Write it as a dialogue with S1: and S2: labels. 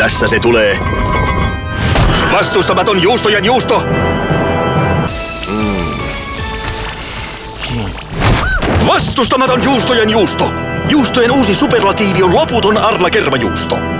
S1: Tässä se tulee. Vastustamaton juustojen juusto. Hmm. Vastustamaton juustojen juusto. Juustojen uusi superlatiivi on loputon Arla kermajuusto.